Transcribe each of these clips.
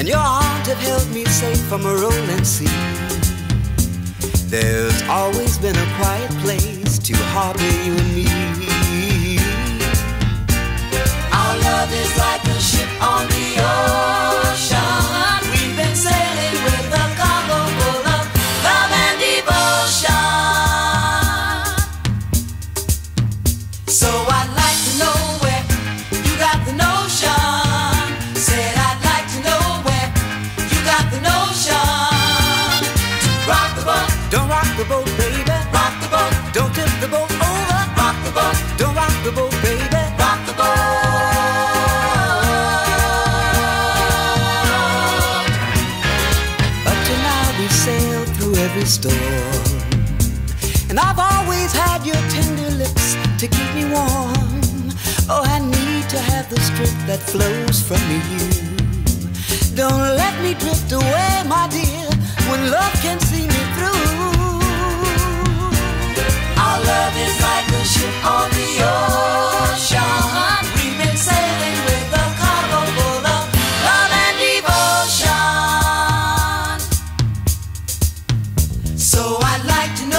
and your arms have held me safe from a rolling sea. There's always been a quiet place every storm. And I've always had your tender lips to keep me warm. Oh, I need to have the strength that flows from you. Don't let me drift away, my dear, when love can see like to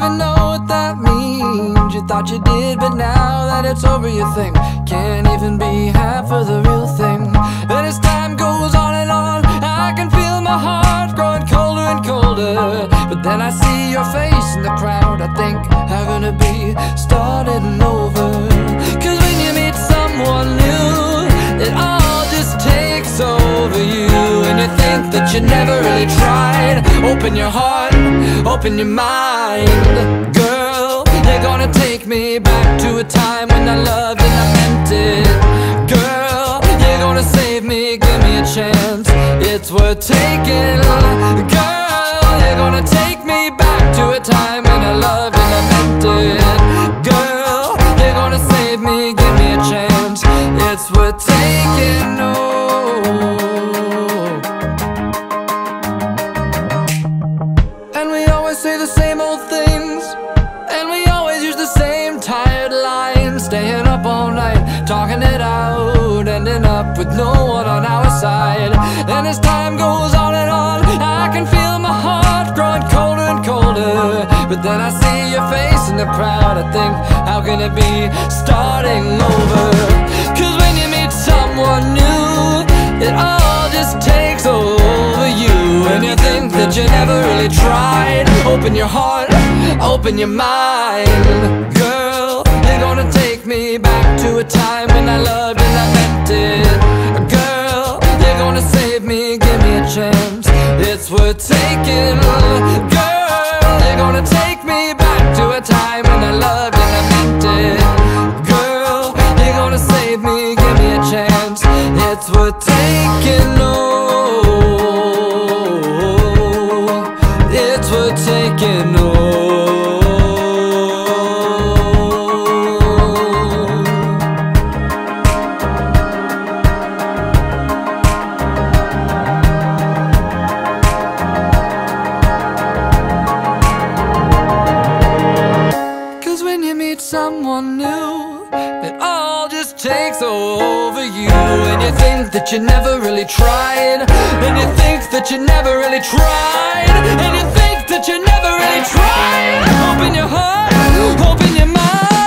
even know what that means. You thought you did, but now that it's over you think Can't even be half of the real thing. And as time goes on and on I can feel my heart growing colder and colder. But then I see your face in the crowd. I think I'm gonna be starting over? Cause when you meet someone new It all just takes over think that you never really tried. Open your heart, open your mind. Girl, you're gonna take me back to a time when I loved and I meant it. Girl, you're gonna save me, give me a chance. It's worth taking. Girl, you're gonna take me back to a time when I loved same old things. And we always use the same tired lines. Staying up all night, talking it out. Ending up with no one on our side. And as time goes on and on I can feel my heart growing colder and colder. But then I see your face in the crowd I think, how can it be starting over? Cause when you meet someone new It all just takes you you think that you never really tried Open your heart, open your mind. Girl, you're gonna take me back to a time when I loved and I meant it. Girl, you're gonna save me, give me a chance. It's worth taking. Girl, you're gonna take me back to a time when I loved and I meant it. Girl, you're gonna save me, give me a chance. It's worth taking, kids were taken home Cause when you meet someone new It all just takes over you. And you think that you never really tried And you think that you never really tried And you that you never really tried. Open your heart, open your mind.